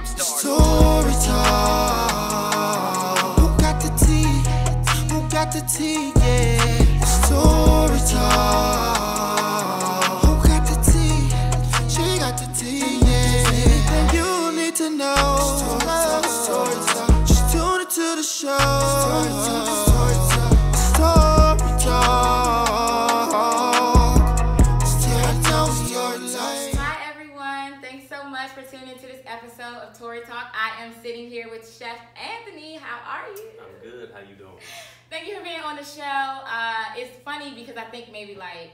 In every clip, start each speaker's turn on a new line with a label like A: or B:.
A: Story time. Who got the tea? Who got the tea? Yeah. Story time.
B: I am sitting here with Chef Anthony. How are you?
C: I'm good. How you doing?
B: Thank you for being on the show. Uh, it's funny because I think maybe like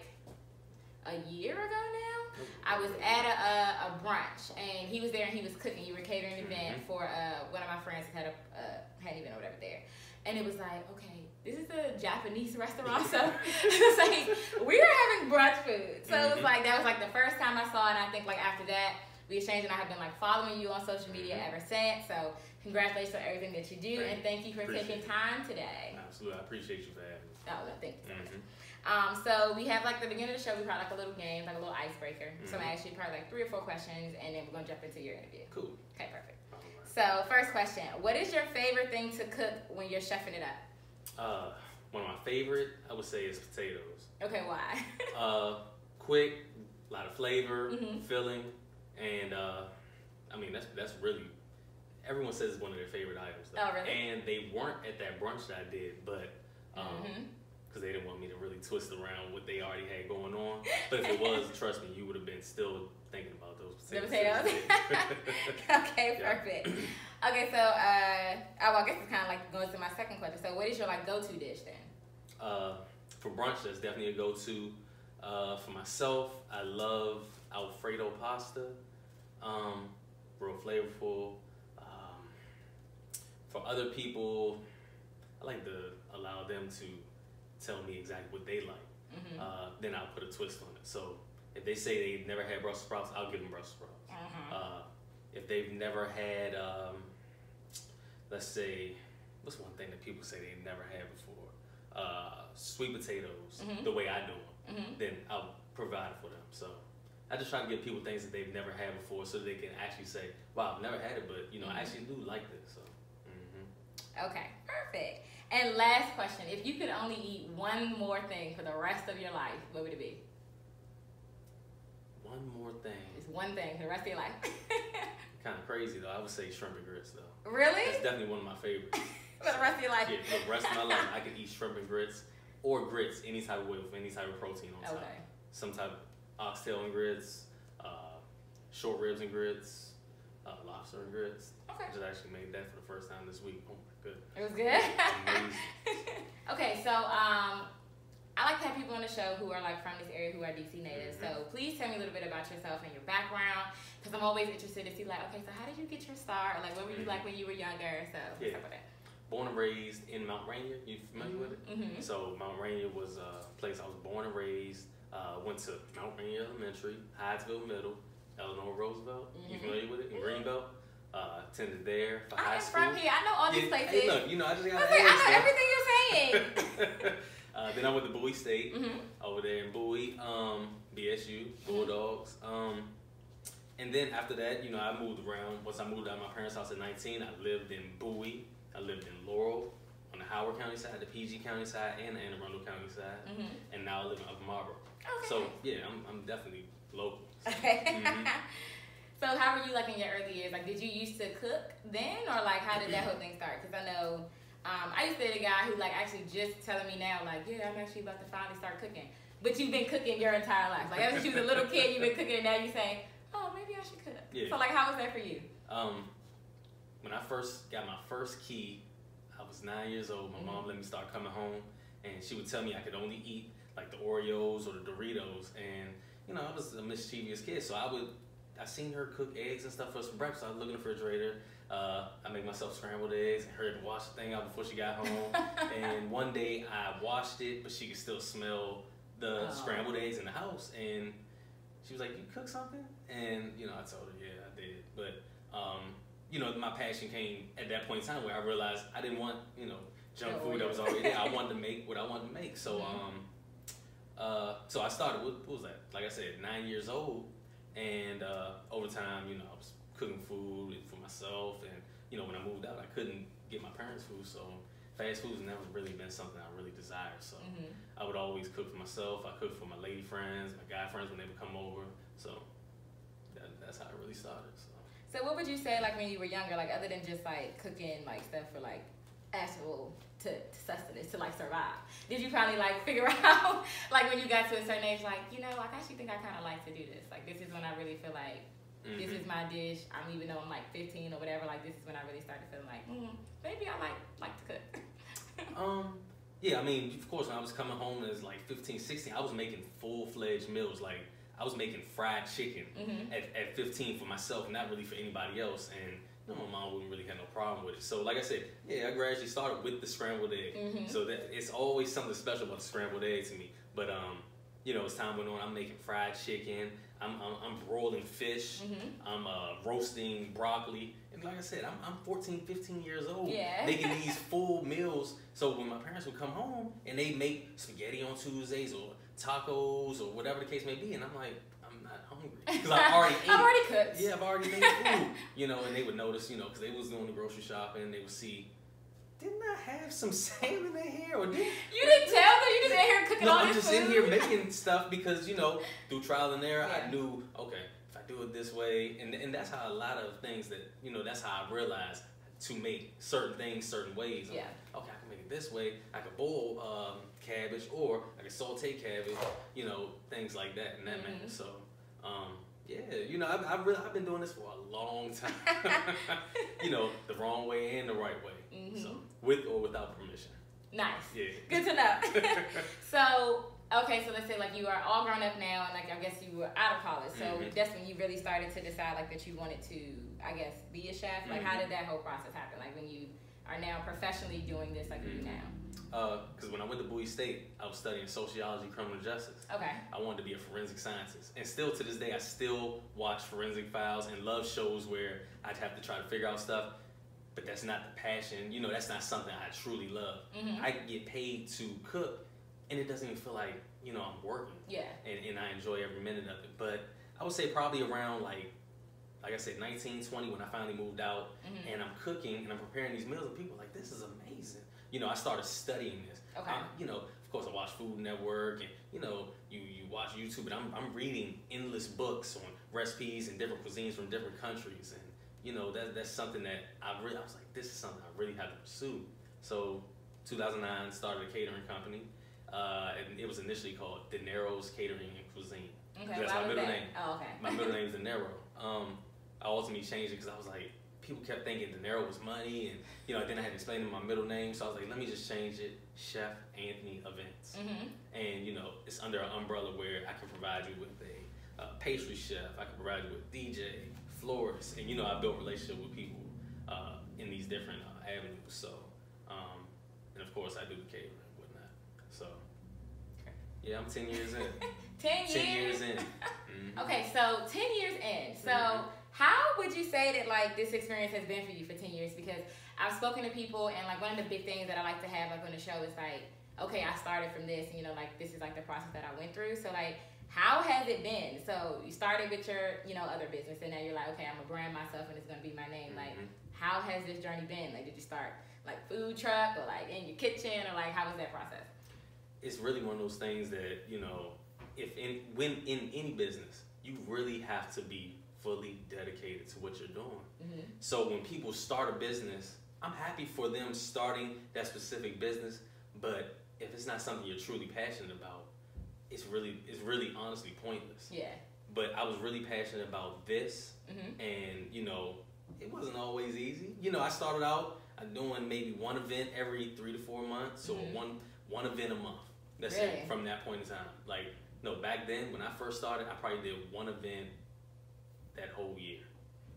B: a year ago now, I was at a, a, a brunch and he was there and he was cooking. You were catering an event for uh, one of my friends had a uh, had an event or whatever there, and it was like, okay, this is a Japanese restaurant, so it's like we are having brunch food. So it was
C: Mhm.
B: like that was like the first time I saw it. And I think like after that. We exchanged and I have been like following you on social media
C: Mhm.
B: ever since. So congratulations on everything that you do
C: Thank
B: and thank you for taking
C: it.
B: time today.
C: Absolutely. I appreciate you for having me.
B: Oh, thank you so.
C: Mhm.
B: Um, so we have like the beginning of the show, we probably like a little game, like a little icebreaker. So I'm
C: Mhm.
B: gonna ask you probably like three or four questions, and then we're gonna jump into your interview.
C: Cool.
B: Okay, perfect.
C: Right.
B: So first question: What is your favorite thing to cook when you're chefing it up?
C: Uh, one of my favorite, I would say, is potatoes.
B: Okay, why?
C: Uh, quick, a lot of flavor,
B: Mhm.
C: filling, and uh, I mean that's that's really everyone says it's one of their favorite items. Though.
B: Oh, really?
C: And they weren't at that brunch that I did, but um,
B: Mhm.
C: because they didn't want me to really twist around what they already had going on. But if it was, trust me, you would have been still thinking about those
B: The
C: potatoes.
B: potatoes. okay,
C: Yeah.
B: perfect. Okay, so uh, oh, well, I guess it's kind of like going to my second question. So, what is your like go-to dish then?
C: Uh, for brunch, that's definitely a go-to. Uh, for myself, I love Alfredo pasta. Um, real flavorful. Um, for other people, I like to allow them to tell me exactly what they like.
B: Mhm.
C: Uh, then I'll put a twist on it. So if they say they've never had Brussels sprouts, I'll give them Brussels sprouts.
B: Mhm.
C: Uh, if they've never had, um, let's say, what's one thing that people say they've never had before? Uh, sweet potatoes,
B: Mhm.
C: the way I do them.
B: Mhm.
C: Then I'll provide for them. So I just try to give people things that they've never had before, so they can actually say, "Wow, I've never had it, but you know. I actually do like this." So. hmm
B: Okay, perfect. And last question: If you could only eat one more thing for the rest of your life, what would it be?
C: One more thing,
B: It's one thing for the rest of your life.
C: kind of crazy though. I would say shrimp and grits though.
B: Really?
C: That's definitely one of my favorites.
B: For the rest of your life?
C: Yeah, for the rest of my life, I could eat shrimp and grits or grits, any type of with any type of protein on top.
B: Okay.
C: Some type of oxtail and grits, uh, short ribs and grits, uh, lobster and grits.
B: Okay.
C: I just actually made that for the first time this week. Oh my goodness.
B: It was good. Okay, so um, I like to have people on the show who are like from this area who are DC natives. So please tell me a little bit about yourself and your background, because I'm always interested to see like, okay, so how did you get your start? Like, what were you like when you were younger? So
C: Yeah.
B: about that.
C: Born and raised in Mount Rainier. You familiar with it?
B: Mm-hmm.
C: So Mount Rainier was a place I was born and raised. Uh, went to Mount Rainier Elementary, Hyattsville Middle, Eleanor Roosevelt. You
B: Mhm.
C: familiar with it? In Greenbelt. Uh, attended there for
B: I
C: high
B: am
C: school.
B: from here. I know all these
C: Yeah,
B: places.
C: Hey, look, you know, I just got to
B: like, I know everything you're saying.
C: uh, then I went to Bowie State
B: mm-hmm.
C: over there in Bowie, um, BSU, Bulldogs. Um, and then after that, you know, I moved around. Once I moved out of my parents' house at 19, I lived in Bowie. I lived in Laurel Howard County side, the PG County side, and the Anne Arundel County side.
B: Mm-hmm.
C: And now I live in Upper Marlboro.
B: Okay.
C: So, yeah, I'm, I'm definitely local.
B: Okay.
C: Mhm.
B: so how were you like in your early years? Like, did you used to cook then, or like how did that whole thing start? Because I know um, I used to be the guy who like actually just telling me now, like, yeah, I'm actually about to finally start cooking. But you've been cooking your entire life. Like ever since you was a little kid, you've been cooking, and now you saying, oh, maybe I should cook.
C: Yeah.
B: So like, how was that for you?
C: Um, when I first got my first key, was nine years old. My mom let me start coming home, and she would tell me I could only eat like the Oreos or the Doritos. And you know, I was a mischievous kid, so I would. I seen her cook eggs and stuff for us for breakfast. I would look in the refrigerator. Uh, I make myself scrambled eggs and her to wash the thing out before she got home. and one day I washed it, but she could still smell the
B: Oh.
C: scrambled eggs in the house. And she was like, "You cook something?" And you know, I told her, "Yeah, I did." But um, you know, my passion came at that point in time where I realized I didn't want you know junk food that was already there. I wanted to make what I wanted to make. So
B: Mhm.
C: um, uh, so I started. What, what was that? Like I said, nine years old, and uh, over time, you know, I was cooking food for myself, and you know when I moved out, I couldn't get my parents' food, so fast food's never really been something I really desired. So
B: Mhm.
C: I would always cook for myself. I cooked for my lady friends, my guy friends when they would come over. So that, that's how it really started. So.
B: So what would you say like when you were younger, like other than just like cooking like stuff for like actual to, to sustenance to like survive? Did you probably like figure out like when you got to a certain age, like you know, like I actually think I kind of like to do this. Like this is when I really feel like this
C: Mhm.
B: is my dish. I'm even though I'm like 15 or whatever. Like this is when I really started feeling like mm, maybe I like like to cook.
C: Um, yeah, I mean, of course, when I was coming home as like 15, 16, I was making full fledged meals. Like, I was making fried chicken
B: Mhm.
C: at, at 15 for myself, not really for anybody else. And you know, my mom wouldn't really have no problem with it. So, like I said, yeah, I gradually started with the scrambled egg.
B: Mhm.
C: So that it's always something special about the scrambled egg to me. But um, you know, as time went on, I'm making fried chicken. I'm I'm, I'm broiling fish.
B: Mhm.
C: I'm uh, roasting broccoli. And like I said, I'm, I'm 14, 15 years old
B: Yeah.
C: making these full meals. So when my parents would come home and they make spaghetti on Tuesdays or tacos or whatever the case may be, and I'm like, I'm not hungry because I already ate.
B: I've already cooked.
C: Yeah, I've already made food. You know, and they would notice, you know, because they was doing the grocery shopping, they would see, didn't I have some salmon in here? Or did
B: You didn't tell them. You just in here cooking
C: no,
B: all
C: I'm
B: this
C: just in here making stuff because you know through trial and error,
B: Yeah.
C: I knew okay if I do it this way, and and that's how a lot of things that you know that's how I realized to make certain things certain ways. I'm
B: Yeah.
C: like, okay, I can make it this way. I could boil um, cabbage, or I could saute cabbage. You know, things like that and that manner.
B: Mhm.
C: So, um, yeah, you know, I've I've, really, I've been doing this for a long time. you know, the wrong way and the right way.
B: Mhm.
C: So, with or without permission.
B: Nice.
C: Yeah.
B: Good to know. so, okay, so let's say like you are all grown up now, and like I guess you were out of college. So
C: Mhm.
B: that's when you really started to decide like that you wanted to, I guess, be a chef. Like, how
C: Mhm.
B: did that whole process happen? Like when you are now professionally doing this, like you do now.
C: Because when I went to Bowie State, I was studying sociology, criminal justice.
B: Okay.
C: I wanted to be a forensic scientist, and still to this day, I still watch forensic files and love shows where I'd have to try to figure out stuff. But that's not the passion. You know, that's not something I truly love.
B: Mhm.
C: I get paid to cook, and it doesn't even feel like you know I'm working,
B: Yeah.
C: and, and I enjoy every minute of it. But I would say probably around like, like I said, 19, 20, when I finally moved out,
B: Mhm.
C: and I'm cooking and I'm preparing these meals, and people are like, this is amazing. You know, I started studying this.
B: Okay.
C: Uh, you know, of course, I watch Food Network, and you know, you you watch YouTube, and I'm I'm reading endless books on recipes and different cuisines from different countries, and you know, that that's something that I really I was like, this is something I really have to pursue. So, 2009 started a catering company, uh, and it was initially called De Catering and Cuisine.
B: Okay.
C: That's my middle
B: that?
C: name.
B: Oh, okay.
C: My middle name is De. Um, I ultimately changed it because I was like, people kept thinking De Niro was money, and you know, then I had to explain them my middle name, so I was like, let me just change it, Chef Anthony Events,
B: Mhm.
C: and you know, it's under an umbrella where I can provide you with a uh, pastry chef, I can provide you with DJ, florist, and you know, I built relationship with people uh, in these different uh, avenues. So, um, and of course, I do the catering and whatnot. So, yeah, I'm ten years in.
B: Ten years.
C: ten years in. Mhm.
B: Okay, so ten years in. So
C: Mhm.
B: How would you say that like this experience has been for you for ten years? Because I've spoken to people and like one of the big things that I like to have like on the show is like, okay, I started from this, and you know, like this is like the process that I went through. So like how has it been? So you started with your, you know, other business and now you're like, okay, I'm gonna brand myself and it's gonna be my name. Like
C: Mhm.
B: how has this journey been? Like did you start like food truck or like in your kitchen or like how was that process?
C: it's really one of those things that you know if in when in any business you really have to be fully dedicated to what you're doing
B: Mm-hmm.
C: so when people start a business i'm happy for them starting that specific business but if it's not something you're truly passionate about it's really it's really honestly pointless
B: Yeah.
C: but i was really passionate about this
B: Mm-hmm.
C: and you know it wasn't always easy you know i started out uh, doing maybe one event every three to four months or
B: Mhm.
C: one one event a month that's
B: Really?
C: it from that point in time like no back then when i first started i probably did one event that whole year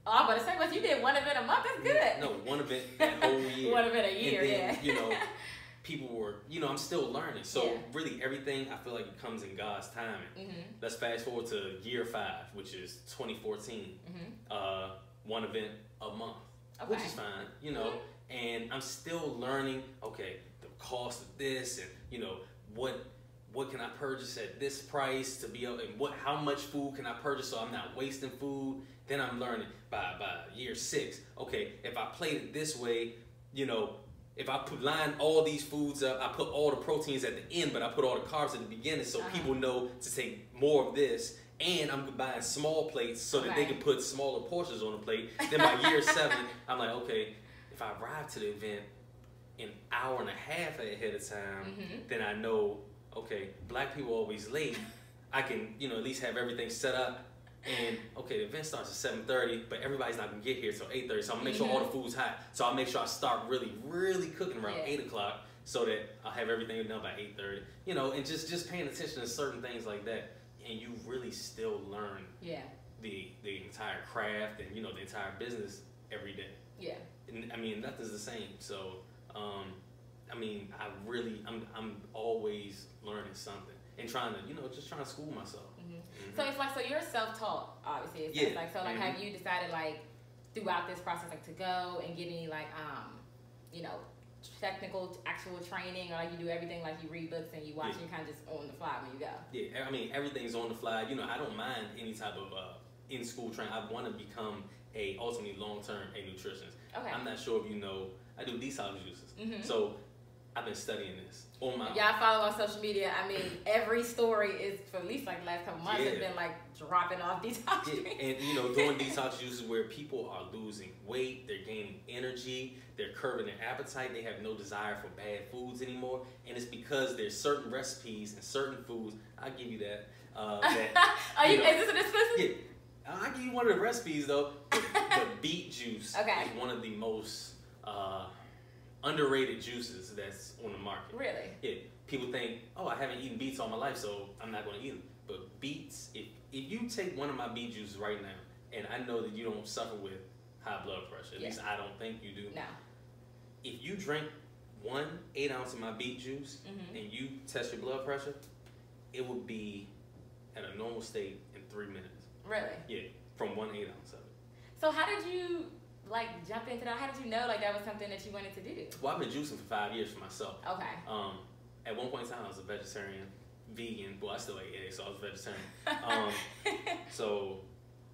B: Oh, I'm about to say, but you did one event a month. That's good.
C: no one event that whole year
B: one event a year,
C: then,
B: yeah.
C: you know people were you know i'm still learning so
B: Yeah.
C: really everything i feel like it comes in god's timing
B: mm-hmm.
C: let's fast forward to year five which is 2014
B: Mm-hmm.
C: uh, one event a month
B: Okay.
C: which is fine, you know. And I'm still learning. Okay, the cost of this, and you know what what can I purchase at this price to be able, and what how much food can I purchase so I'm not wasting food. Then I'm learning by by year six. Okay, if I played it this way, you know, if I put line all these foods up, I put all the proteins at the end, but I put all the carbs at the beginning, so
B: Uh-huh.
C: people know to take more of this. And I'm buying small plates so that they can put smaller portions on the plate. Then by year seven, I'm like, okay, if I arrive to the event an hour and a half ahead of time,
B: Mhm.
C: then I know, okay, black people always late. I can, you know, at least have everything set up. And okay, the event starts at seven thirty, but everybody's not gonna get here till eight thirty. So I'm gonna make sure all the food's hot. So I'll make sure I start really, really cooking around
B: Yeah.
C: eight o'clock, so that I'll have everything done by eight thirty. You know, and just just paying attention to certain things like that, and you really still learn
B: Yeah.
C: the the entire craft and you know the entire business every day.
B: Yeah.
C: And, I mean, nothing's the same. So, um, I mean, I really, I'm, I'm always learning something and trying to, you know, just trying to school myself.
B: hmm
C: Mhm.
B: So it's like so you're self-taught, obviously. It's
C: Yeah.
B: like so like have you decided like throughout this process like to go and get any like um you know technical actual training or like you do everything like you read books and you watch
C: Yeah.
B: and you kind of just on the fly when you go.
C: yeah, I mean, everything's on the fly. You know, I don't mind any type of uh, in school training. I want to become a ultimately long term a nutritionist.
B: Okay.
C: I'm not sure if you know, I do detox juices.
B: Mhm.
C: So I've been studying this on my
B: y'all follow on social media, I mean, every story is for at least like the last couple months has been like dropping off detox
C: Yeah, and you know, doing detox juices where people are losing weight, they're gaining energy, they're curbing their appetite, they have no desire for bad foods anymore, and it's because there's certain recipes and certain foods. I'll give you that. Uh, that
B: Are you?
C: you know,
B: is this an exclusive?
C: yeah, I'll give you one of the recipes though. The, the beet juice
B: Okay.
C: is one of the most uh, underrated juices that's on the market.
B: Really?
C: Yeah, people think, oh, I haven't eaten beets all my life, so I'm not going to eat them. But beets, if if you take one of my beet juices right now, and I know that you don't suffer with high blood pressure, at
B: Yeah.
C: least I don't think you do.
B: No.
C: If you drink one eight ounce of my beet juice
B: Mhm.
C: and you test your blood pressure, it would be at a normal state in three minutes.
B: Really?
C: Yeah, from one eight ounce of it.
B: So how did you like jump into that? How did you know like that was something that you wanted to do?
C: Well, I've been juicing for five years for myself.
B: Okay.
C: Um, at one point in time, I was a vegetarian, vegan. Well, I still ate eggs, so I was vegetarian. Um, So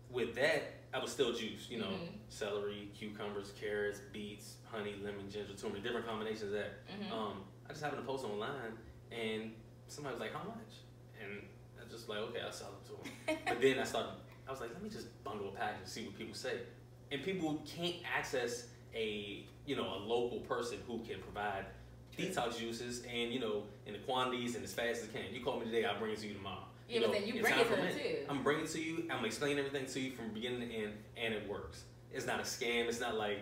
C: with that, I was still juice. You know,
B: Mhm.
C: celery, cucumbers, carrots, beets, honey, lemon, ginger, turmeric, different combinations of that.
B: Mhm.
C: Um, I just happened to post online, and somebody was like, "How much?" And I just like, "Okay, I'll sell it to them." but then I started. I was like, "Let me just bundle a package and see what people say." And people can't access a you know a local person who can provide detox juices and you know in the quantities and as fast as it can. You call me today, I'll bring it to you tomorrow.
B: Yeah,
C: You
B: but
C: know,
B: then you bring it to them too.
C: I'm bringing it to you. I'm explaining everything to you from beginning to end, and it works. It's not a scam. It's not like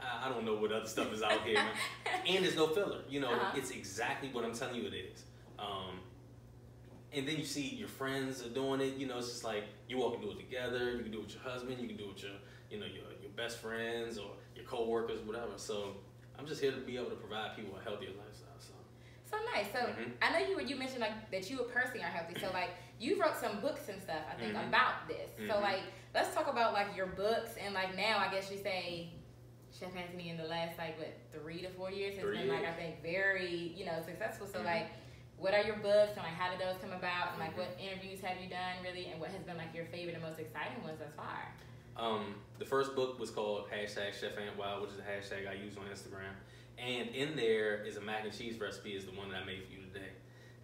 C: I I don't know what other stuff is out here, and there's no filler. You know,
B: Uh-huh.
C: it's exactly what I'm telling you it is. Um, and then you see your friends are doing it. You know, it's just like you all can do it together. You can do it with your husband. You can do it with your, you know, your your best friends or your coworkers, whatever. So I'm just here to be able to provide people a healthier lifestyle. So
B: So nice. So
C: Mhm.
B: I know you you mentioned like that you personally are healthy. So like you wrote some books and stuff. I think
C: Mhm.
B: about this. So
C: Mhm.
B: like let's talk about like your books and like now I guess you say Chef Anthony in the last like what three to four years has
C: Three
B: been like I think very you know successful. So
C: Mhm.
B: like what are your books and like how did those come about and like
C: Mhm.
B: what interviews have you done really and what has been like your favorite and most exciting ones thus far?
C: Um, the first book was called hashtag Chef Ant Wow, which is a hashtag I use on Instagram. And in there is a mac and cheese recipe, is the one that I made for you today.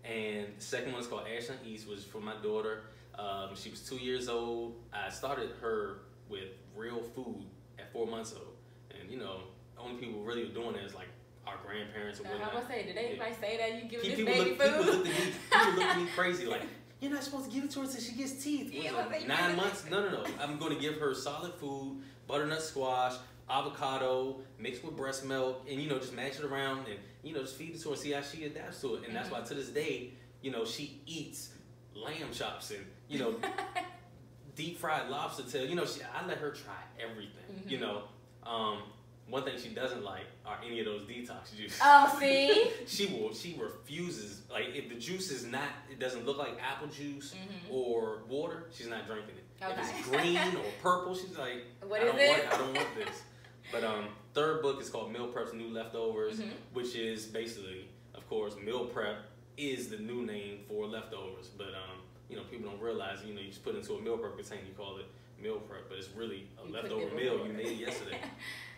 C: And the second one is called Ashland East, which is for my daughter. Um, she was two years old. I started her with real food at four months old. And you know, the only people really were doing it is like our grandparents or
B: Now, I
C: whatnot.
B: was say, did they
C: Yeah.
B: like say that you give this baby
C: look,
B: food?
C: people looked at me. People looked at me crazy, like you're not supposed to give it to her until she gets teeth.
B: Yeah,
C: What is
B: but
C: nine months? No, no, no. I'm going to give her solid food, butternut squash, avocado mixed with breast milk, and you know just mash it around and you know just feed it to her, see how she adapts to it. And that's
B: Mhm.
C: why to this day, you know, she eats lamb chops and you know deep fried lobster tail. You know, she, I let her try everything. You
B: Mhm.
C: know, um, one thing she doesn't like are any of those detox juices
B: oh, see.
C: she will she refuses like if the juice is not it doesn't look like apple juice
B: Mhm.
C: or water she's not drinking it if it's green or purple she's like
B: What
C: I
B: is
C: don't
B: it?
C: want I don't want this but um third book is called meal preps new leftovers
B: Mhm.
C: which is basically of course meal prep is the new name for leftovers, but um, you know, people don't realize. You know, you just put it into a meal prep container, you call it meal prep, but it's really a
B: You
C: leftover meal you made yesterday.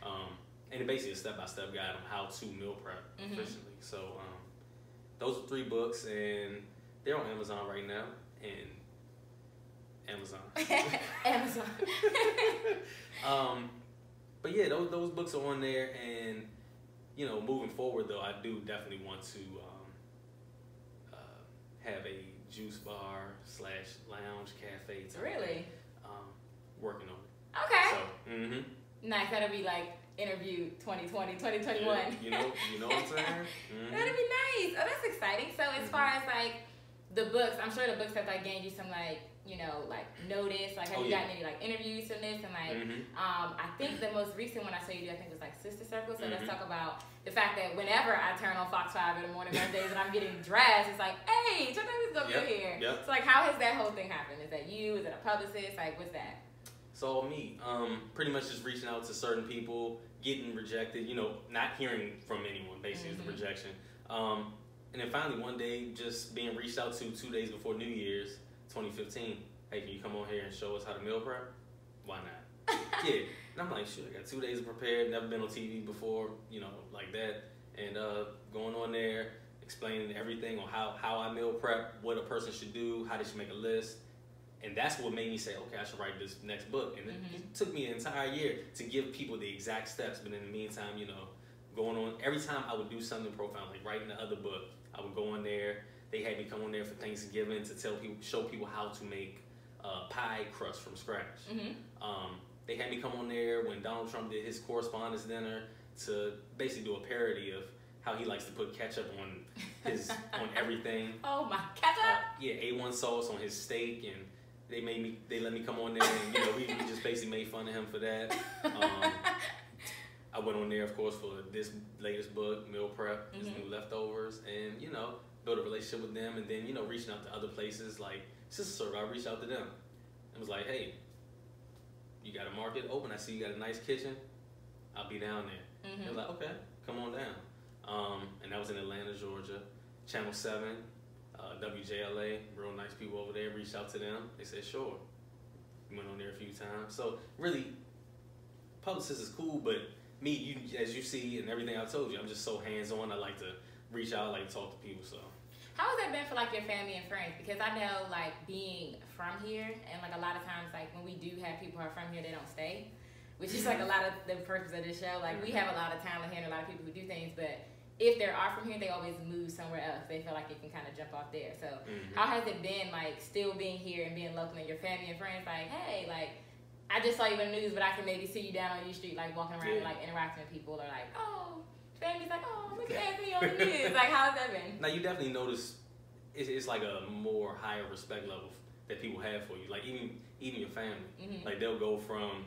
C: um, and it basically a step by step guide on how to meal prep
B: Mhm.
C: efficiently. So um, those are three books, and they're on Amazon right now. And Amazon.
B: Amazon.
C: um, but yeah, those those books are on there, and you know, moving forward though, I do definitely want to um, uh, have a juice bar slash lounge cafe. type
B: really?
C: Um, working on it.
B: Okay.
C: So, mm-hmm.
B: nice. That'll be like interview 2020, 2021.
C: you know, you know what I'm saying? Mhm.
B: That'd be nice. Oh, that's exciting. So as far as like the books, I'm sure the books have like gained you some like you know like notice. Like have
C: Oh,
B: you
C: yeah.
B: gotten any like interviews from this and like.
C: Mhm.
B: Um, I think the most recent one I saw you do, I think was like Sister Circle. So let's
C: Mhm.
B: talk about the fact that whenever I turn on Fox Five in the morning most days and I'm getting dressed, it's like, hey, out this over
C: Yep,
B: here.
C: yep.
B: So like, how has that whole thing happened? Is that you? Is it a publicist? Like, what's that?
C: So me, um, pretty much just reaching out to certain people, getting rejected, you know, not hearing from anyone, basically is
B: Mhm.
C: the rejection. Um, and then finally one day, just being reached out to two days before New Year's, 2015. Hey, can you come on here and show us how to meal prep? Why not? yeah. And I'm like, sure, I got two days prepared, never been on TV before, you know, like that. And uh, going on there, explaining everything on how, how I meal prep, what a person should do, how they should make a list. And that's what made me say, okay, I should write this next book. And it,
B: Mhm.
C: it took me an entire year to give people the exact steps. But in the meantime, you know, going on, every time I would do something profound, like writing the other book, I would go on there. They had me come on there for Thanksgiving to tell people, show people how to make uh, pie crust from scratch.
B: Mm-hmm.
C: Um, they had me come on there when Donald Trump did his correspondence dinner to basically do a parody of how he likes to put ketchup on his on everything.
B: Oh my ketchup.
C: Uh, yeah, A1 sauce on his steak, and they made me they let me come on there, and you know we, we just basically made fun of him for that. Um, I went on there, of course, for this latest book, Meal Prep, his
B: Mhm.
C: new leftovers, and you know build a relationship with them, and then you know reaching out to other places like Sister Circle. I reached out to them and was like, hey, you got a market open? I see you got a nice kitchen. I'll be down there. They
B: mm-hmm.
C: was like, okay, come on down. Um, and that was in Atlanta, Georgia. Channel 7, uh, WJLA, real nice people over there. Reached out to them. They said, sure. Went on there a few times. So, really, publicist is cool, but me, you as you see, and everything I told you, I'm just so hands on. I like to reach out, I like to talk to people. So,
B: How has that been for like your family and friends? Because I know like being from here and like a lot of times like when we do have people who are from here, they don't stay, which is like a lot of the purpose of this show. Like we have a lot of talent here and a lot of people who do things, but if they are from here, they always move somewhere else. They feel like it can kind of jump off there. So
C: mhm.
B: how has it been like still being here and being local and your family and friends like, hey, like I just saw you in the news, but I can maybe see you down on your street like walking around and like interacting with people or like, oh, family's like, oh, look at Anthony on the news. like how's that been?
C: Now you definitely notice it's, it's like a more higher respect level that people have for you. Like even even your family,
B: Mhm.
C: like they'll go from,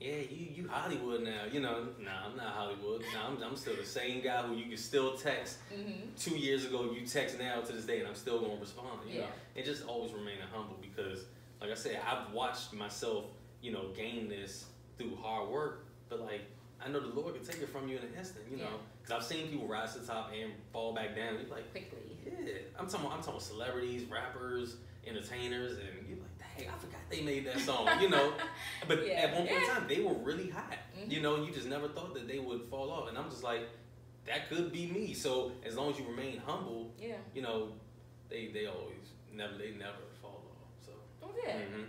C: yeah, you you Hollywood now. You know, nah, I'm not Hollywood. Nah, I'm, I'm still the same guy who you can still text.
B: Mm-hmm.
C: Two years ago, you text now to this day, and I'm still gonna respond. You know,
B: Yeah.
C: and just always remaining humble because, like I said, I've watched myself, you know, gain this through hard work. But like, I know the Lord can take it from you in an instant. You know, because I've seen people rise to the top and fall back down. You're like.
B: Quickly.
C: Yeah, I'm talking. I'm talking about celebrities, rappers, entertainers, and you're like, dang, I forgot they made that song. You know, but
B: Yeah.
C: at one point in time, they were really hot.
B: Mhm.
C: You know, and you just never thought that they would fall off. And I'm just like, that could be me. So as long as you remain humble,
B: Yeah.
C: you know, they they always never they never fall off. So.
B: Well, good.
C: mhm.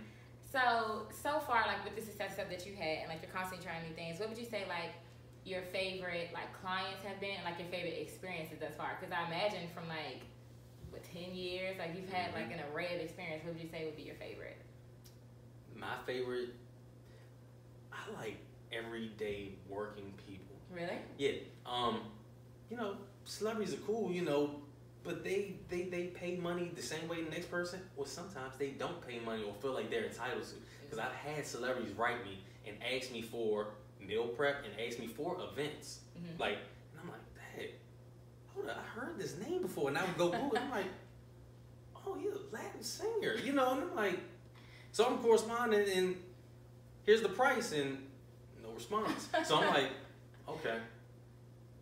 B: So so far, like with the success stuff that you had, and like you're constantly trying new things. What would you say, like your favorite like clients have been, and, like your favorite experiences thus far? Because I imagine from like what ten years, like you've had like an array of experience. What would you say would be your favorite?
C: My favorite. I like everyday working people.
B: Really?
C: Yeah. Um, you know, celebrities are cool, you know, but they they they pay money the same way the next person, or sometimes they don't pay money or feel like they're entitled to. Because I've had celebrities write me and ask me for meal prep and ask me for events,
B: Mhm.
C: like, and I'm like, hey, hold up, I heard this name before, and I would go Google, and I'm like, oh, you're a Latin singer, you know, and I'm like, so I'm corresponding, and here's the price, and no response. So I'm like, okay.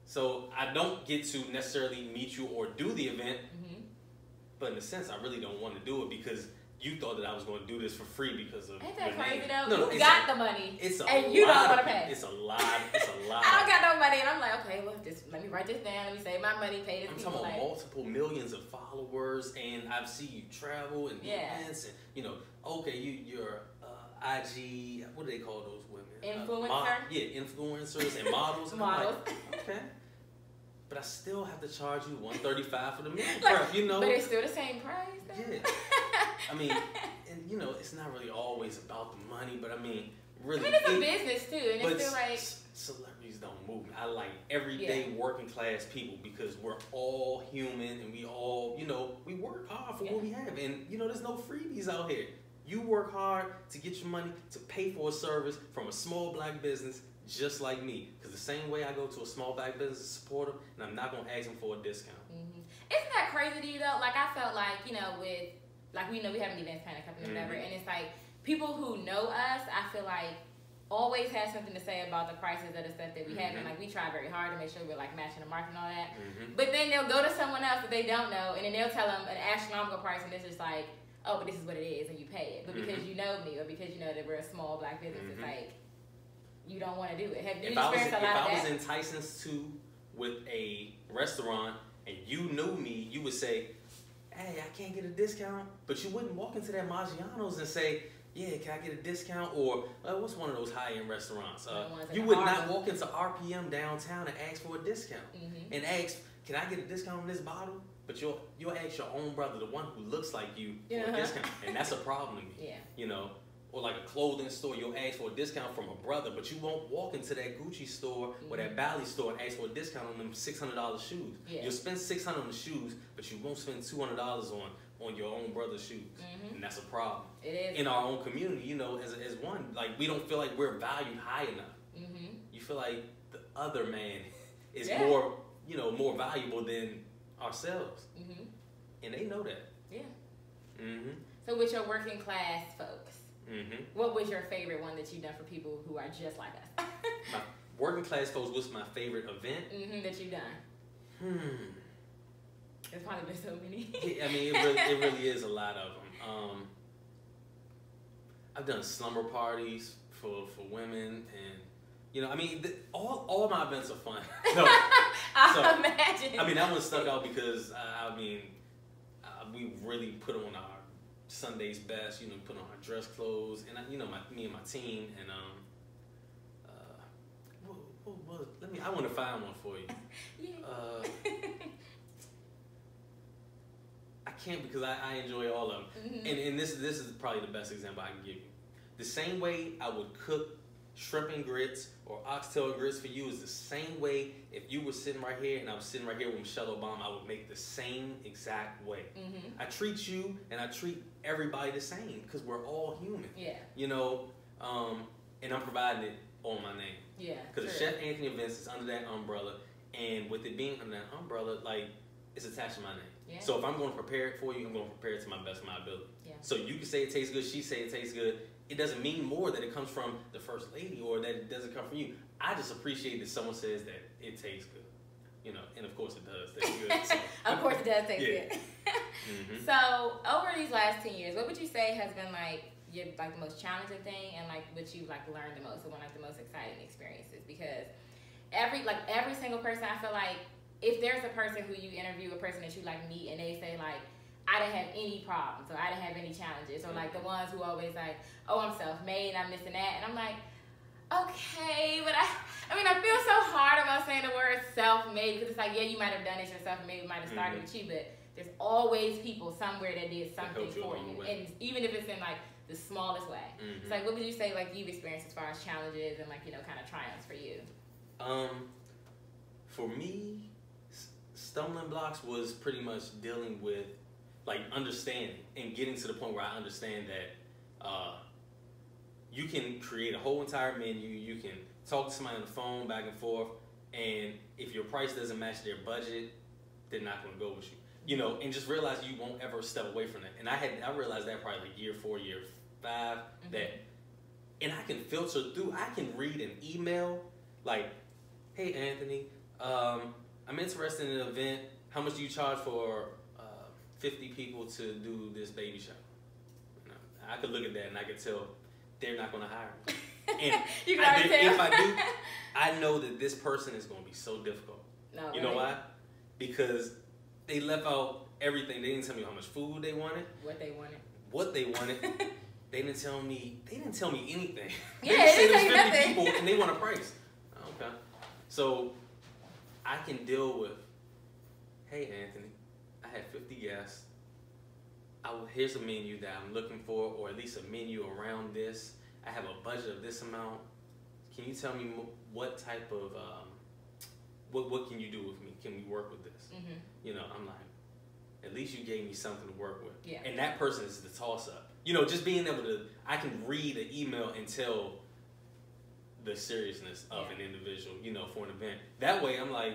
C: So I don't get to necessarily meet you or do the event,
B: Mhm.
C: but in a sense, I really don't want to do it because you thought that I was going to do this for free because of
B: Ain't that crazy
C: name.
B: though?
C: No,
B: you got
C: a,
B: the money.
C: It's a
B: and you don't
C: lot
B: wanna pay.
C: It's a lot. It's a lot.
B: I don't got no money, and I'm like, okay, well, just let me write this down. Let me save my money, pay this
C: I'm talking about
B: Like,
C: multiple millions of followers, and I've seen you travel and
B: Yeah.
C: events, and you know, okay, you you're uh, IG. What do they call those women? Uh,
B: Influencer?
C: yeah, influencers and models. And
B: Models.
C: like, okay, but I still have to charge you one thirty five for the meal
B: Like.
C: You know,
B: but it's still the same price. Though.
C: Yeah. I mean, and you know, it's not really always about the money, but I mean,
B: I
C: really.
B: mean, it's a business too, and it's still like,
C: c- celebrities don't move. I like everyday working class people because we're all human and we all, you know, we work hard for what we have. And, you know, there's no freebies out here. You work hard to get your money to pay for a service from a small black business just like me. Because the same way I go to a small black business to support them, and I'm not going to ask them for a discount.
B: hmm isn't that crazy to you though? Like I felt like you know with like we know we have an events planning company or whatever, and it's like people who know us, I feel like always have something to say about the prices of the stuff that we have, and
C: Mhm.
B: like we try very hard to make sure we're like matching the market and all that.
C: Mm-hmm.
B: But then they'll go to someone else that they don't know, and then they'll tell them an astronomical price, and it's just like, oh, but this is what it is, and you pay it. But because
C: Mhm.
B: you know me, or because you know that we're a small black business, it's
C: Mhm.
B: like you don't want to do it. Have you
C: If I was,
B: experienced a lot
C: I
B: of
C: was
B: that?
C: in Tyson's 2 with a restaurant and you knew me, you would say, hey, I can't get a discount. But you wouldn't walk into that Maggiano's and say, yeah, can I get a discount? Or uh, what's one of those high-end restaurants? Uh,
B: The ones in
C: you would not walk into RPM downtown and ask for a discount.
B: hmm
C: And ask, can I get a discount on this bottle? But you'll, you'll ask your own brother, the one who looks like you, for
B: Yeah.
C: a discount. And that's a problem to me
B: Yeah.
C: you know, or like a clothing store, you'll ask for a discount from a brother, but you won't walk into that Gucci store or that Bally store and ask for a discount on them six hundred dollars shoes.
B: Yeah.
C: You'll spend six hundred on the shoes, but you won't spend two hundred dollars on on your own brother's shoes,
B: hmm
C: and that's a problem
B: It is.
C: in our own community. You know, as as one, like we don't feel like we're valued high enough.
B: hmm
C: You feel like the other man is
B: Yeah.
C: more, you know, more valuable than ourselves,
B: hmm
C: and they know that.
B: Yeah.
C: Mm-hmm.
B: So with your working class folks,
C: Mm-hmm.
B: what was your favorite one that you've done for people who are just like us?
C: My working class folks. What's my favorite event?
B: hmm that you've done.
C: Hmm.
B: There's probably been so many.
C: Yeah, I mean, it really, it really is a lot of them. Um, I've done slumber parties for, for women, and you know, I mean, the, all all my events are fun. no,
B: I
C: So,
B: imagine.
C: I mean that one stuck out because uh, I mean, uh, we really put on our Sunday's best. You know, put on our dress clothes, and I, you know, my me and my team, and um, uh, let me. I want to find one for you.
B: yeah.
C: Uh, I can't because I, I enjoy all of them.
B: Mhm.
C: And, and this this is probably the best example I can give you. The same way I would cook shrimp and grits or oxtail grits for you is the same way if you were sitting right here and I was sitting right here with Michelle Obama, I would make the same exact way.
B: Mhm.
C: I treat you and I treat everybody the same because we're all human.
B: Yeah.
C: You know, um, and I'm providing it on my name.
B: Yeah.
C: Because. Chef Anthony Events is under that umbrella, and with it being under that umbrella, like it's attached to my name.
B: Yeah.
C: So if I'm going to prepare it for you, I'm going to prepare it to my best of my ability.
B: Yeah.
C: So you can say it tastes good, she say it tastes good. It doesn't mean more that it comes from the first lady or that it doesn't come from you. I just appreciate that someone says that it tastes good. You know, and of course it does taste good. So.
B: of course, it does taste
C: Yeah.
B: it.
C: Mhm.
B: So over these last ten years, what would you say has been like your like the most challenging thing, and like what you've like learned the most, or one like the most exciting experiences? Because every like every single person, I feel like if there's a person who you interview, a person that you like meet, and they say like. I didn't have any problems, or I didn't have any challenges, or like the ones who always like, oh, I'm self-made, I'm this and that, and I'm like, okay, but I, I mean, I feel so hard about saying the word self-made because it's like, yeah, you might have done it yourself, and maybe it might have started
C: Mhm.
B: with you, but there's always people somewhere that did something for you, and even if it's in like the smallest way.
C: Mhm.
B: It's like, what would you say like you've experienced as far as challenges and like you know kind of triumphs for you?
C: Um, for me, stumbling blocks was pretty much dealing with like understanding and getting to the point where I understand that uh, you can create a whole entire menu. You can talk to somebody on the phone back and forth, and if your price doesn't match their budget, they're not going to go with you. You know, and just realize you won't ever step away from that. And I had I realized that probably like year four, year 5
B: Mhm.
C: that, and I can filter through. I can read an email like, "Hey Anthony, um, I'm interested in an event. How much do you charge for 50 people to do this baby shower. You I could look at that and I could tell they're not going to hire me. And
B: you can
C: I
B: tell.
C: if I do, I know that this person is going to be so difficult.
B: no,
C: You know
B: really.
C: why? Because they left out everything. They didn't tell me how much food they wanted,
B: What they wanted.
C: what they wanted. they didn't tell me. They didn't tell me anything.
B: Yeah,
C: they
B: they
C: just said
B: didn't
C: there's
B: tell you
C: 50
B: nothing.
C: people and they want a price. Okay. So I can deal with. Hey Anthony, had 50 guests. I will, here's a menu that I'm looking for, or at least a menu around this. I have a budget of this amount. Can you tell me what type of um, what what can you do with me? Can we work with this?
B: hmm
C: You know, I'm like, at least you gave me something to work with.
B: Yeah.
C: And that person is the toss up. You know, just being able to, I can read an email and tell the seriousness of
B: Yeah.
C: an individual, you know, for an event. That way, I'm like,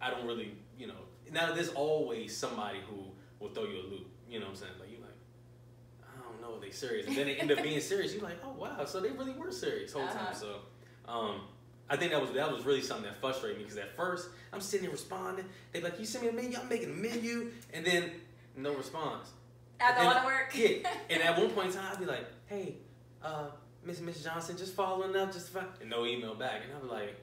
C: I don't really, you know, now there's always somebody who will throw you a loop. You know what I'm saying? Like, you're like, I don't know, they serious. And then they end up being serious. You're like, oh, wow. So they really were serious the whole
B: Uh-huh.
C: time. So, um, I think that was that was really something that frustrated me because at first I'm sitting there responding. They like, you send me a menu, I'm making a menu, and then no response.
B: After
C: And
B: all
C: then-
B: the work.
C: Yeah, and at one point in time, I'd be like, hey, uh, Miss Miss Johnson, just following up, just fi-, and no email back, and I'd be like,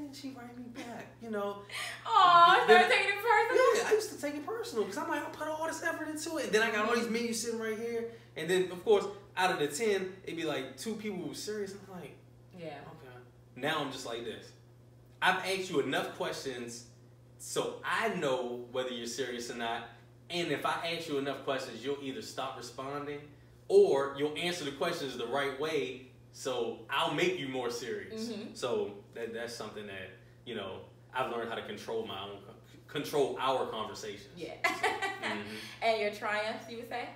C: didn't she write me back? You know,
B: Aw,
C: Then-
B: start taking it personal.
C: yeah, I used to take it personal because I'm like, I put all this effort into it, and then I got all these menus sitting right here, and then of course, out of the ten, it'd be like two people who were serious. I'm like.
B: Yeah.
C: Okay. Now I'm just like this. I've asked you enough questions so I know whether you're serious or not. And if I ask you enough questions, you'll either stop responding or you'll answer the questions the right way so I'll make you more serious.
B: Mhm.
C: So that, that's something that, you know, I've learned how to control my own, control our conversations.
B: Yeah.
C: Mhm.
B: and your triumphs, you would say?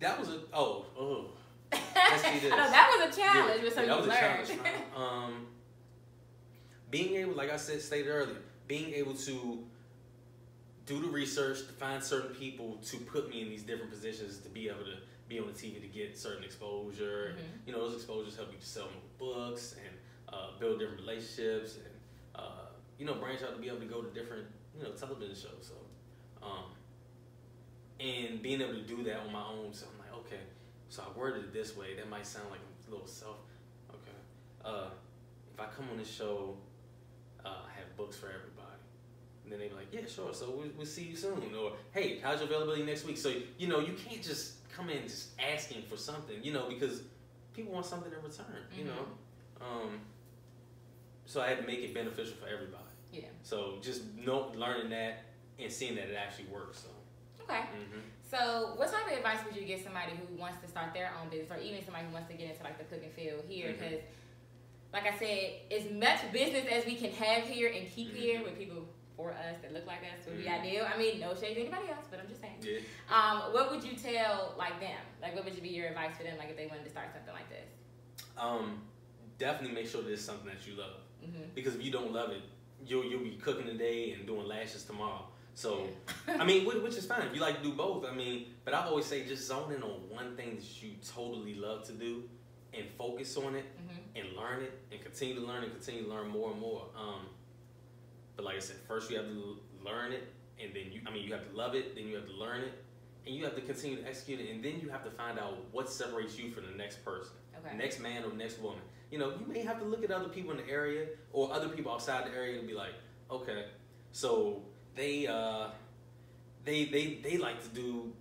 C: That was a, oh, oh. see
B: I
C: this.
B: know that was a challenge,
C: Yeah, yeah, that was a
B: learned.
C: challenge. right? um, being able, like I said, stated earlier, being able to do the research to find certain people to put me in these different positions to be able to be on the TV to get certain exposure.
B: Mhm.
C: You know, those exposures help you to sell more books and uh, build different relationships and uh, you know branch out to be able to go to different you know television shows. So, um, and being able to do that on my own, so I'm like, okay, so I worded it this way. That might sound like a little self. Okay, uh, if I come on this show, uh, I have books for everybody. And then they be like, yeah, sure. So we'll, we'll see you soon. Or hey, how's your availability next week? So you know, you can't just come in just asking for something, you know, because people want something in return, you know. Um, so I had to make it beneficial for everybody.
B: Yeah.
C: So just know, learning that and seeing that it actually works. So.
B: Okay.
C: hmm
B: So, what type of advice would you give somebody who wants to start their own business, or even somebody who wants to get into like the cooking field here? Because, like I said, as much business as we can have here and keep here
C: Mhm.
B: with people for us that look like us would be
C: Mhm.
B: ideal. I mean, no shade to anybody else, but I'm just saying.
C: Yeah.
B: Um, what would you tell like them? Like, what would you be your advice for them? Like, if they wanted to start something like this?
C: Um, definitely make sure that it's something that you love.
B: Mm-hmm.
C: Because if you don't love it, you'll you'll be cooking today and doing lashes tomorrow. So I mean, which is fine if you like to do both. I mean, but I always say just zone in on one thing that you totally love to do, and focus on it
B: mm-hmm.
C: and learn it and continue to learn and continue to learn more and more. Um, but like I said, first you have to learn it, and then you I mean you have to love it, then you have to learn it, and you have to continue to execute it, and then you have to find out what separates you from the next person
B: Okay.
C: next man or next woman. You know, you may have to look at other people in the area or other people outside the area and be like, okay, so they uh, they they they like to do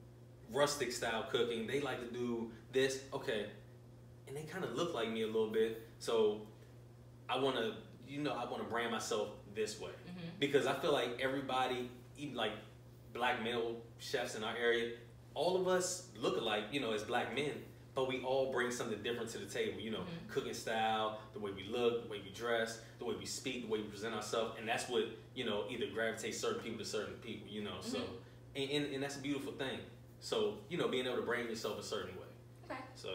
C: rustic style cooking. They like to do this, okay, and they kind of look like me a little bit. So I want to, you know, I want to brand myself this way
B: Mm-hmm.
C: because I feel like everybody, even like black male chefs in our area, all of us look alike, you know, as black men, but we all bring something different to the table. You know,
B: Mhm.
C: cooking style, the way we look, the way we dress, the way we speak, the way we present ourselves, and that's what you know either gravitates certain people to certain people. You know, so
B: Mhm.
C: and, and and that's a beautiful thing. So you know, being able to brand yourself a certain way.
B: Okay.
C: So.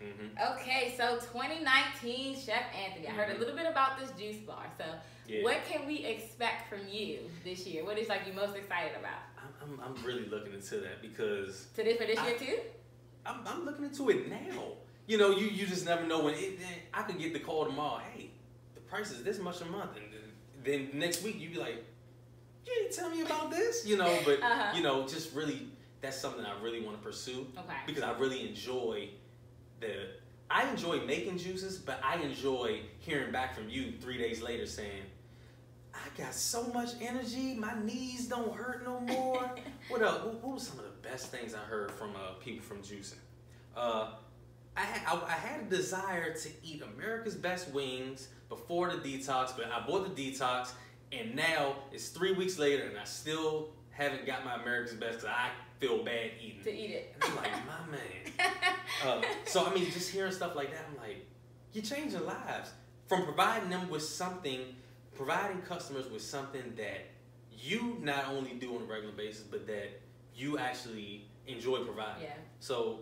C: hmm
B: Okay, so 2019 Chef Anthony. I heard a
C: Mhm.
B: little bit about this juice bar. So,
C: Yeah.
B: what can we expect from you this year? What is like you most excited about?
C: I'm, I'm, I'm really looking into that because
B: To this for this
C: I-
B: year too?
C: I'm, I'm looking into it now. You know, you, you just never know when it, I could get the call tomorrow. Hey, the price is this much a month, and then, then next week you'd be like, you didn't tell me about this, you know. But
B: Uh-huh.
C: you know, just really, that's something I really want to pursue
B: Okay.
C: because I really enjoy the. I enjoy making juices, but I enjoy hearing back from you three days later saying, "I got so much energy, my knees don't hurt no more." what else? What, what was some of the best things I heard from uh, people from juicing? Uh, I had, I, I had a desire to eat America's best wings before the detox, but I bought the detox, and now it's three weeks later, and I still haven't got my America's best because I feel bad eating.
B: to eat it.
C: And I'm like, my man. Uh, so I mean, just hearing stuff like that, I'm like, you're changing lives from providing them with something, providing customers with something that you not only do on a regular basis, but that you actually enjoy providing.
B: yeah.
C: So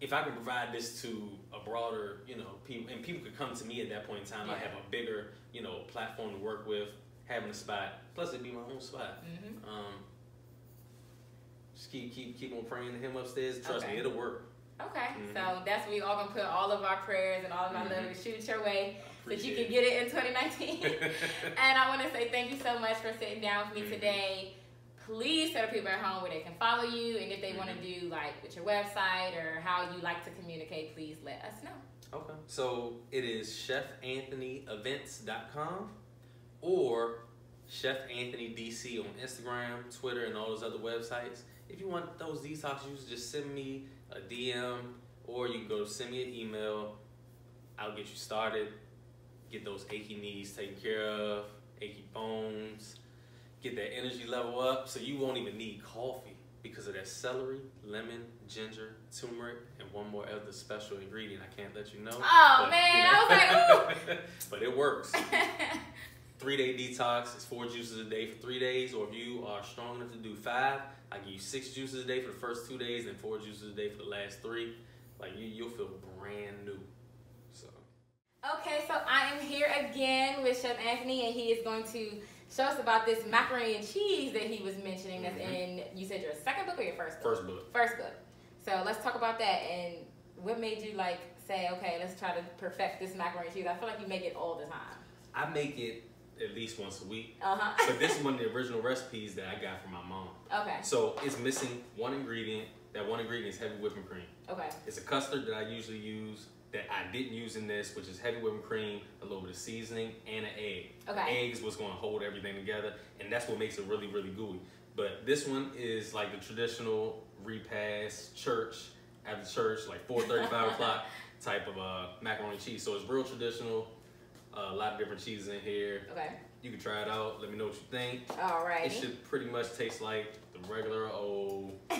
C: if I can provide this to a broader, you know, people, and people could come to me at that point in time, I have a bigger, you know, platform to work with, having a spot. Plus, it'd be my own spot.
B: hmm
C: Um, just keep keep keep on praying to him upstairs. Trust
B: Okay.
C: me, it'll work.
B: Okay,
C: Mhm.
B: so that's where we all gonna put all of our prayers and all of our
C: Mhm.
B: love and shoot it your way so that you can get it in 2019. and I want to say thank you so much for sitting down with me
C: Mhm.
B: today. Please tell the people at home where they can follow you, and if they want to
C: mm-hmm.
B: do like with your website or how you like to communicate, please let us know.
C: Okay. So it is chefanthonyevents.com or Chef Anthony DC on Instagram, Twitter, and all those other websites. If you want those detox juices, just send me a DM or you can go send me an email. I'll get you started. Get those achy knees taken care of, achy bones, get that energy level up so you won't even need coffee because of that celery, lemon, ginger, turmeric, and one more other special ingredient I can't let you know.
B: Oh, man, I
C: was like, but it works. Three day detox. It's four juices a day for three days, or if you are strong enough to do five, I give you six juices a day for the first two days, and four juices a day for the last three. Like you, you'll feel brand new. So
B: Okay, so I am here again with Chef Anthony, and he is going to show us about this macaroni and cheese that he was mentioning. That's
C: Mhm.
B: in you said your second book or your first book?
C: first book.
B: First book. So let's talk about that and what made you like say, okay, let's try to perfect this macaroni and cheese. I feel like you make it all the time.
C: I make it at least once a week.
B: Uh huh.
C: But this is one of the original recipes that I got from my mom.
B: okay.
C: So it's missing one ingredient. That one ingredient is heavy whipping cream.
B: Okay.
C: It's a custard that I usually use that I didn't use in this, which is heavy whipping cream, a little bit of seasoning, and an egg. The
B: Okay.
C: egg is what's going to hold everything together, and that's what makes it really, really gooey. But this one is like the traditional repast church after church, like 4:35 o'clock type of uh, macaroni cheese. So it's real traditional. Uh, a lot of different cheeses in here.
B: Okay.
C: You can try it out. Let me know what you think.
B: All right.
C: It should pretty much taste like the regular old uh,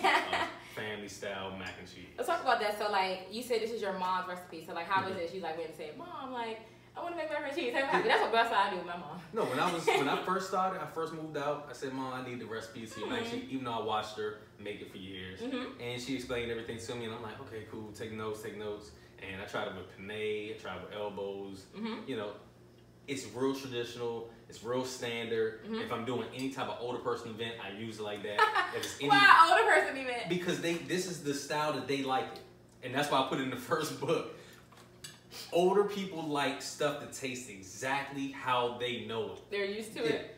C: family style mac and cheese.
B: Let's talk about that. So, like, you said this is your mom's recipe. So, like, how was
C: Mhm.
B: it? She like went and said, "Mom, like, I want to make macaroni and cheese." Happy. That's what that's what I do with my mom.
C: No, when I was when I first started, I first moved out. I said, "Mom, I need the recipe to and cheese," even though I watched her make it for years.
B: Mhm.
C: And she explained everything to me, and I'm like, "Okay, cool. Take notes, take notes." And I tried it with penne. I tried with elbows.
B: Mhm.
C: You know, it's real traditional. It's real standard.
B: Mhm.
C: If I'm doing any type of older person event, I use it like that. if it's any
B: Wow, older person even.
C: because they this is the style that they like it and that's why i put it in the first book older people like stuff that tastes exactly how they know it
B: They're used to
C: Yeah.
B: it.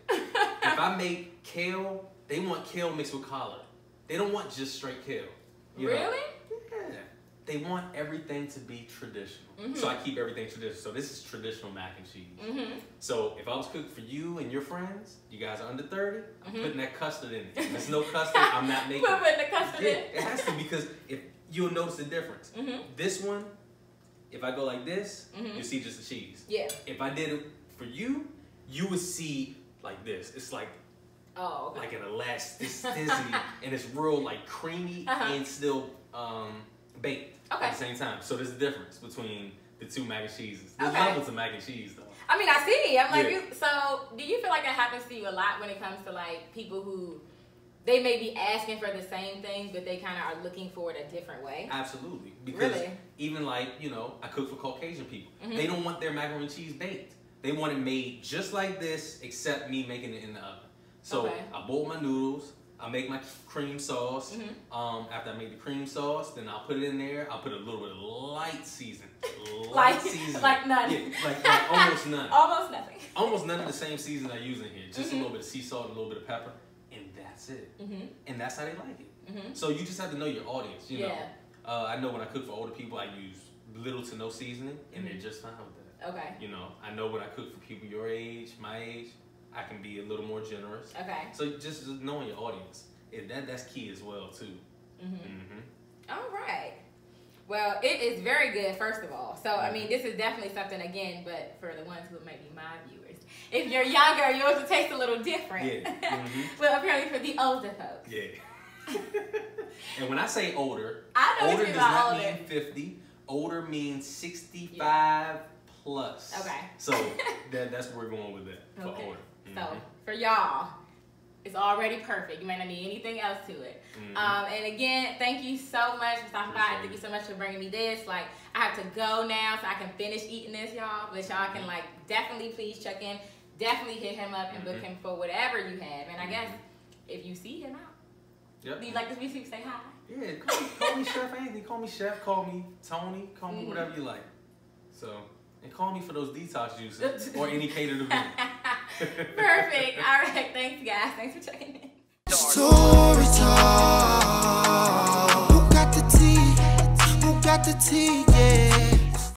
C: if i make kale they want kale mixed with collard they don't want just straight kale you know? They want everything to be traditional
B: Mhm.
C: so i keep everything traditional so this is traditional mac and cheese
B: Mm-hmm.
C: so if I was cooking for you and your friends, you guys are under 30, I'm
B: Mhm.
C: putting that custard in it. If there's no custard, I'm not making
B: Put
C: it.
B: the custard
C: Yeah,
B: in.
C: it has to because if you'll notice the difference.
B: Mm-hmm.
C: This one, if I go like this,
B: Mhm.
C: you see just the cheese.
B: Yeah.
C: If I did it for you, you would see like this. It's like
B: Oh, okay.
C: like an elasticity, and it's real like creamy
B: Uh-huh.
C: and still um, baked
B: Okay.
C: at the same time. So there's a difference between the two mac and cheeses. There's
B: Okay.
C: levels of mac and cheese though.
B: I mean, I see. I'm like,
C: Yeah.
B: you, so do you feel like that happens to you a lot when it comes to like people who they may be asking for the same thing, but they kind of are looking for it a different way?
C: Absolutely. Because
B: Really?
C: even like, you know, I cook for Caucasian people.
B: Mhm.
C: They don't want their macaroni and cheese baked. They want it made just like this, except me making it in the oven. So
B: Okay.
C: I boil my noodles, I make my cream sauce.
B: Mhm.
C: Um, after I make the cream sauce, then I'll put it in there. I'll put a little bit of light season. Light
B: Like-
C: season.
B: like none.
C: Yeah, like, like almost none.
B: Almost nothing.
C: Almost none of the same season I use in here. Just
B: Mhm.
C: a little bit of sea salt, a little bit of pepper, and that's it.
B: Mm-hmm.
C: And that's how they like it.
B: Mm-hmm.
C: So you just have to know your audience. You know, uh, I know when I cook for older people, I use little to no seasoning, and they're just fine with that.
B: Okay.
C: You know, I know when I cook for people your age, my age, I can be a little more generous.
B: Okay.
C: So just, just knowing your audience, and that that's key as well too.
B: Mm-hmm.
C: Mm-hmm.
B: All right. Well, it is very good, first of all. So, I mean, this is definitely something, again, but for the ones who may be my viewers, if you're younger, yours will taste a little different.
C: Yeah. Mhm.
B: but apparently for the older folks.
C: Yeah. and when I say older,
B: I know
C: older does not
B: older.
C: mean fifty. Older means sixty-five plus.
B: Okay.
C: So that that's where we're going with that for
B: Okay.
C: older.
B: So,
C: Mhm.
B: for y'all, it's already perfect. You might not need anything else to it.
C: Mhm.
B: Um, and again, thank you so much for stopping by.
C: Appreciate
B: Thank you so much for bringing me this. Like, I have to go now so I can finish eating this, y'all. But y'all can like definitely please check in. Definitely hit him up and book
C: Mhm.
B: him for whatever you have. And I guess if you see him out,
C: Yep.
B: do you like to be say hi?
C: Yeah, call me, call me Chef Anthony. Call me Chef. Call me Tony. Call me whatever you like. So, and call me for those detox juices or any catered event.
B: Perfect. All right. Thanks, guys. Thanks for checking in.
A: Story time. Who got the tea? Who got the tea? Yeah.